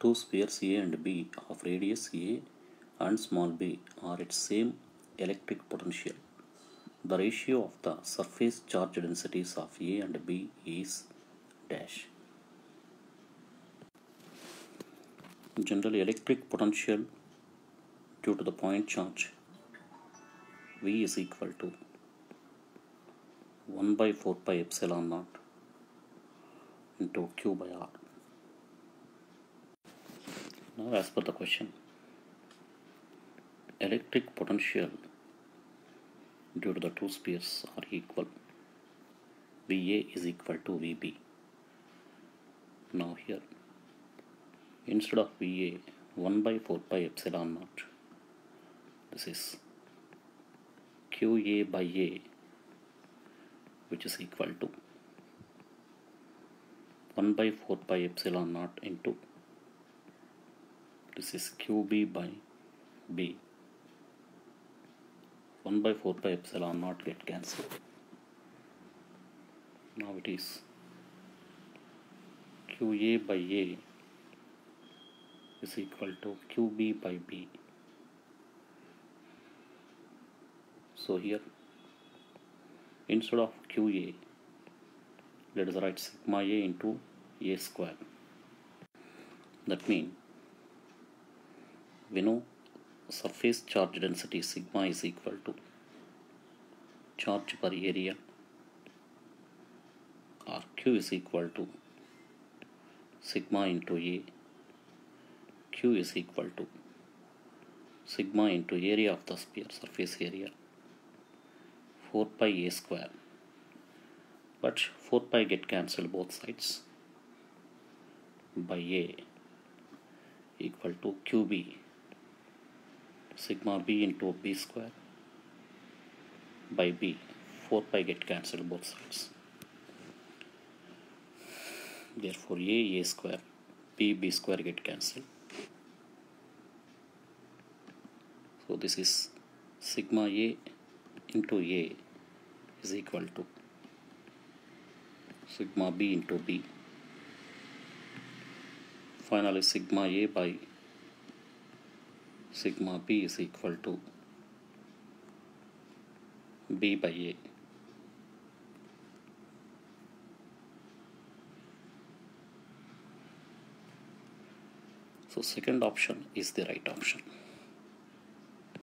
two spheres A and B of radius A and small b are at same electric potential. The ratio of the surface charge densities of A and B is dash. Generally electric potential due to the point charge V is equal to 1 by 4 pi epsilon naught into Q by R. Now as per the question, electric potential due to the two spheres are equal. VA is equal to VB. Now here, instead of VA, 1 by 4 pi epsilon naught, this is QA by A, which is equal to 1 by 4 pi epsilon naught into this is QB by B. 1 by 4 pi epsilon naught get cancelled. Now it is QA by A is equal to QB by B. So here instead of QA let us write sigma A into A square. That means we know surface charge density sigma is equal to charge per area. Or q is equal to sigma into a. Q is equal to sigma into area of the sphere surface area. 4 pi a square. But 4 pi get cancelled both sides by a equal to qb sigma b into b square by b. 4 pi get cancelled both sides. Therefore a a square b b square get cancelled. So this is sigma a into a is equal to sigma b into b. Finally sigma a by sigma b is equal to b by a. So second option is the right option